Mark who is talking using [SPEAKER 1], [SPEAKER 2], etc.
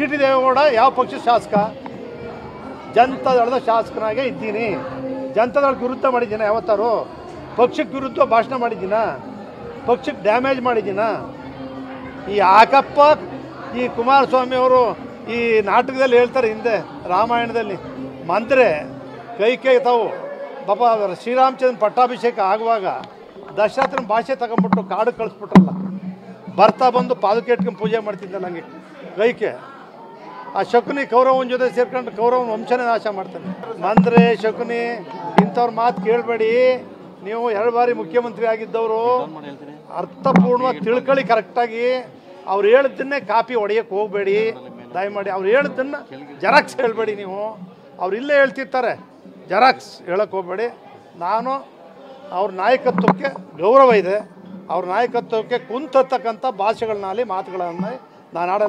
[SPEAKER 1] G T Deve Gowda ಯಾವ ಪಕ್ಷದ ಶಾಸಕ? ಜನತಾದಳದ ಶಾಸಕನಾಗೇ ಇದ್ದೀನಿ. ಜನತಾದಳಕ್ಕೆ ವಿರುದ್ಧ ಮಾಡಿದ್ದೀನ ಯಾವತ್ತಾರು? ಪಕ್ಷಕ್ಕೆ ವಿರುದ್ಧ ಭಾಷಣ ಮಾಡಿದ್ದೀನ? ಪಕ್ಷಕ್ಕೆ ಡ್ಯಾಮೇಜ್ ಮಾಡಿದ್ದೀನ? ಈ ಆಕಪ್ಪ, ಈ ಕುಮಾರಸ್ವಾಮಿ ಅವರು ಈ ನಾಟಕದಲ್ಲಿ ಹೇಳ್ತಾರೆ ಹಿಂದೆ, ರಾಮಾಯಣದಲ್ಲಿ, ಮಂತ್ರೆ, ಕೈ ಕೈ ತಾವು. ಪಾಪ ಶ್ರೀರಾಮಚಂದ್ರ ಪಟ್ಟಾಭಿಷೇಕ ಆಗುವಾಗ ದಶರಥನ ಭಾಷೆ ತಗೊಂಡ್ಬಿಟ್ಟು ಕಾಡು ಕಳಿಸ್ಬಿಟ್ರಲ್ಲ. ಬರ್ತಾ ಬಂದು ಪಾದುಕೆ ಇಟ್ಕೊಂಡು ಪೂಜೆ ಮಾಡ್ತಿದ್ದೆ ನನಗೆ ಕೈಕೆ ಆ ಶಕುನಿ ಕೌರವನ ಜೊತೆ ಸೇರ್ಕೊಂಡು ಕೌರವನ ವಂಶನೇ ನಾಶ ಮಾಡ್ತಾನೆ. ಮಂದ್ರೆ ಶಕುನಿ, ಇಂಥವ್ರ ಮಾತು ಕೇಳಬೇಡಿ. ನೀವು ಎರಡು ಬಾರಿ ಮುಖ್ಯಮಂತ್ರಿ ಆಗಿದ್ದವರು, ಅರ್ಥಪೂರ್ಣವಾಗಿ ತಿಳ್ಕೊಳ್ಳಿ ಕರೆಕ್ಟಾಗಿ. ಅವ್ರು ಹೇಳಿದ್ದನ್ನೇ ಕಾಪಿ ಹೊಡೆಯಕ್ಕೆ ಹೋಗಬೇಡಿ. ದಯಮಾಡಿ ಅವ್ರು ಹೇಳಿದ್ದನ್ನ ಜೆರಾಕ್ಸ್ ಹೇಳಬೇಡಿ ನೀವು. ಅವ್ರು ಇಲ್ಲೇ ಹೇಳ್ತಿರ್ತಾರೆ. ಜೆರಾಕ್ಸ್ ಹೇಳಕ್ಕೆ ಹೋಗಬೇಡಿ. ನಾನು ಅವ್ರ ನಾಯಕತ್ವಕ್ಕೆ ಗೌರವ ಇದೆ. ಅವ್ರ ನಾಯಕತ್ವಕ್ಕೆ ಕುಂತತಕ್ಕಂಥ ಭಾಷೆಗಳನ್ನಾಗಲಿ ಮಾತುಗಳನ್ನ ನಾನು ಆಡಲ್ಲ.